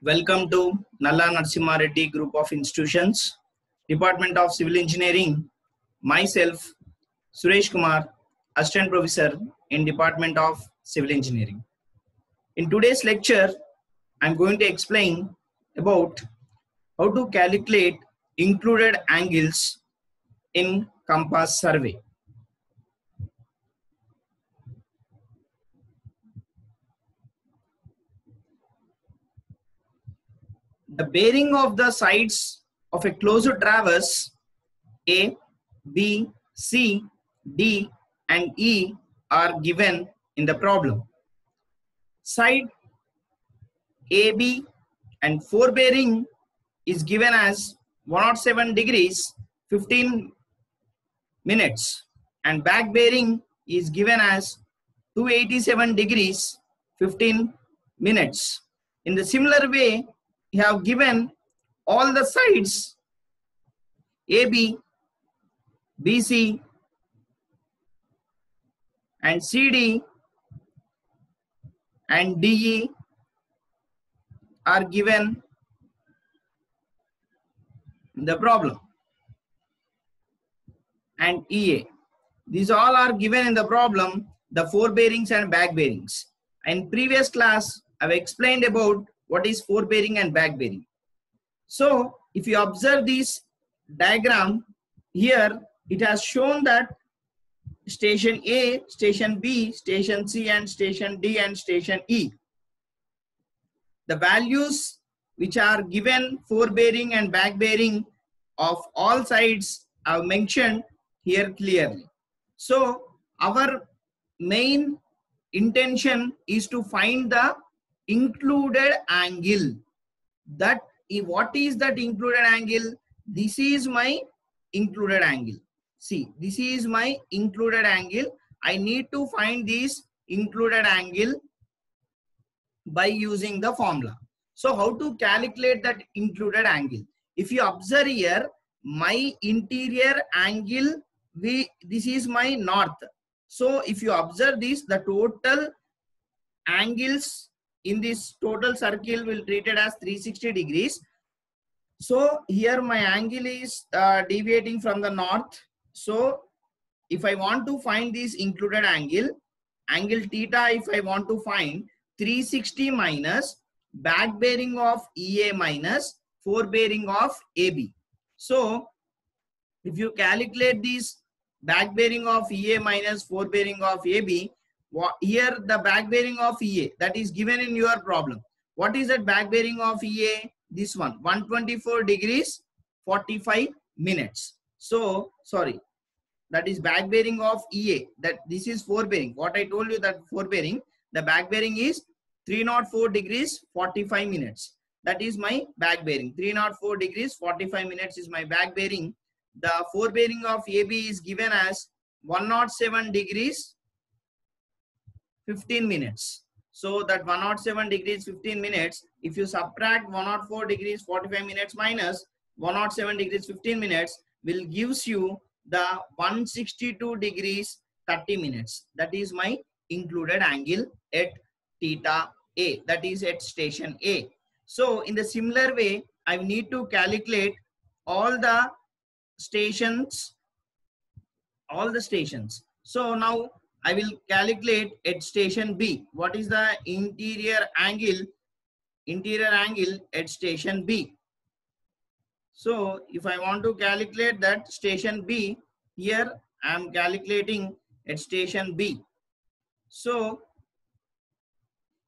Welcome to Nalla Narsimha Reddy Group of Institutions, Department of Civil Engineering. Myself, Suresh Kumar, Assistant Professor in Department of Civil Engineering. In today's lecture, I'm going to explain about how to calculate included angles in compass survey. The bearing of the sides of a closed traverse A, B, C, D and E are given in the problem. Side AB and forebearing is given as 107 degrees 15 minutes and back bearing is given as 287 degrees 15 minutes. In the similar way, you have given all the sides AB, BC and CD and DE are given the problem and EA. These all are given in the problem, the forebearings and back bearings. In previous class, I've explained about what is forebearing and back bearing. So if you observe this diagram here, it has shown that station A, station B, station C and station D and station E. The values which are given forebearing and back bearing of all sides are mentioned here clearly. So our main intention is to find the included angle. That what is that included angle? This is my included angle. See, this is my included angle. I need to find this included angle by using the formula. So how to calculate that included angle? If you observe here, my interior angle, we this is my north. So if you observe this, the total angles in this total circle will treat it as 360 degrees. So here my angle is uh, deviating from the north. So if I want to find this included angle, angle theta if I want to find 360 minus back bearing of EA minus forebearing of AB. So if you calculate this back bearing of EA minus forebearing of AB, here the back bearing of EA that is given in your problem. What is that back bearing of EA? This one 124 degrees 45 minutes. So sorry that is back bearing of EA that this is forebearing. What I told you that forebearing the back bearing is 304 degrees 45 minutes. That is my back bearing 304 degrees 45 minutes is my back bearing. The forebearing of AB is given as 107 degrees 15 minutes. So that 107 degrees 15 minutes, if you subtract 104 degrees 45 minutes minus 107 degrees 15 minutes will gives you the 162 degrees 30 minutes. That is my included angle at theta A. That is at station A. So in the similar way, I need to calculate all the stations, all the stations. So now I will calculate at station B. What is the interior angle? Interior angle at station B. So if I want to calculate that station B, here I am calculating at station B. So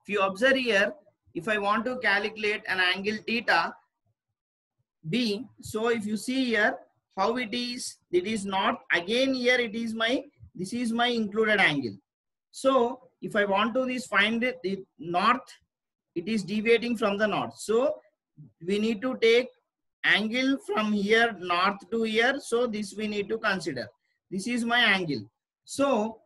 if you observe here, if I want to calculate an angle theta B, so if you see here how it is, it is not again here it is my this is my included angle. So if I want to this find it the north, it is deviating from the north. So we need to take angle from here north to here. So this we need to consider. This is my angle. So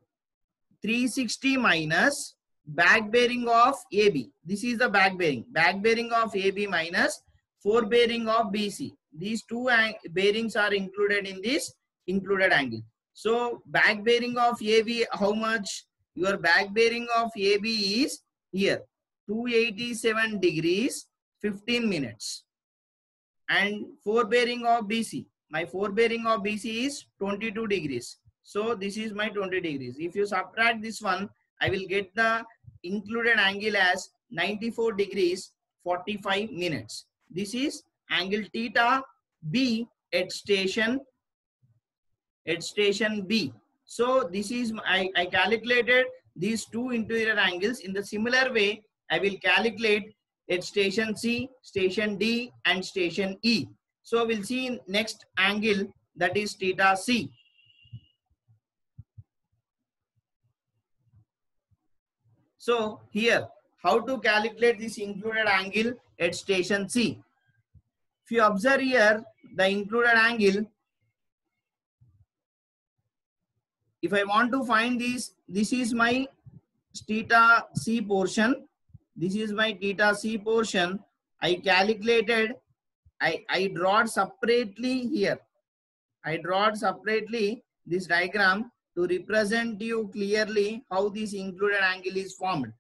360 minus back bearing of AB. This is the back bearing. Back bearing of AB minus forebearing of BC. These two bearings are included in this included angle. So back bearing of AB, how much? Your back bearing of AB is here 287 degrees 15 minutes. And forebearing of BC. My forebearing of BC is 22 degrees. So this is my 20 degrees. If you subtract this one, I will get the included angle as 94 degrees 45 minutes. This is angle theta B at station at station B. So this is I, I calculated these two interior angles in the similar way I will calculate at station C, station D and station E. So we'll see next angle that is theta C. So here how to calculate this included angle at station C. If you observe here the included angle if I want to find this, this is my theta C portion. This is my theta C portion. I calculated, I, I drawed separately here. I drawed separately this diagram to represent you clearly how this included angle is formed.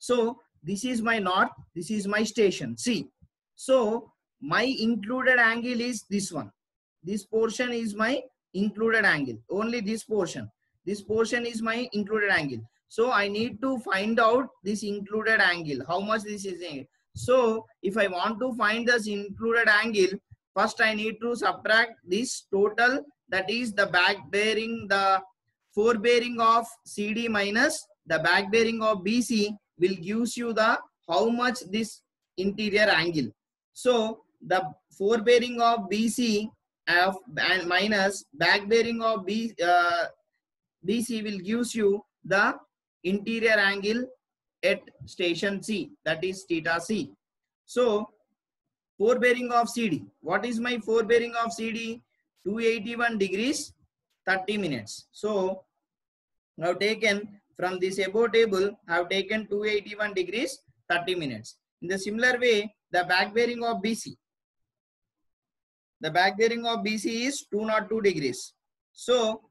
So this is my north, this is my station C. So my included angle is this one. This portion is my included angle, only this portion this portion is my included angle. So i need to find out this included angle. How much this is in? So if i want to find this included angle first i need to subtract this total that is the back bearing the forebearing of cd minus the back bearing of bc will gives you the how much this interior angle. So the forebearing of bc of and minus back bearing of b uh, BC will gives you the interior angle at station C that is theta C. So forebearing of CD. What is my forebearing of CD? 281 degrees 30 minutes. So I have taken from this above table I have taken 281 degrees 30 minutes. In the similar way the back bearing of BC. The back bearing of BC is 202 degrees. So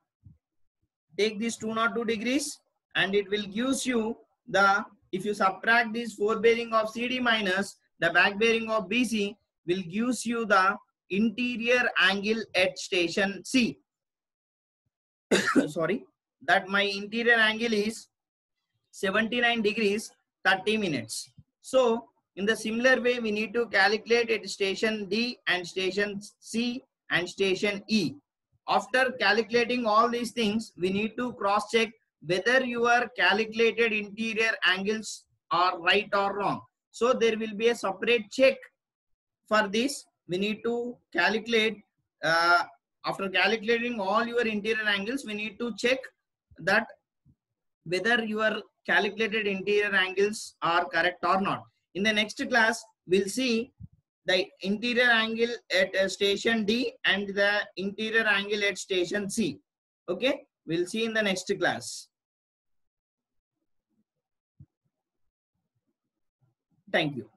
take this 202 degrees and it will gives you the if you subtract this forebearing of CD minus the back bearing of BC will gives you the interior angle at station C. Sorry, that my interior angle is 79 degrees 30 minutes. So in the similar way we need to calculate at station D and station C and station E after calculating all these things, we need to cross check whether your calculated interior angles are right or wrong. So there will be a separate check for this. We need to calculate, uh, after calculating all your interior angles, we need to check that whether your calculated interior angles are correct or not. In the next class, we'll see the interior angle at uh, station D and the interior angle at station C. Okay, we'll see in the next class. Thank you.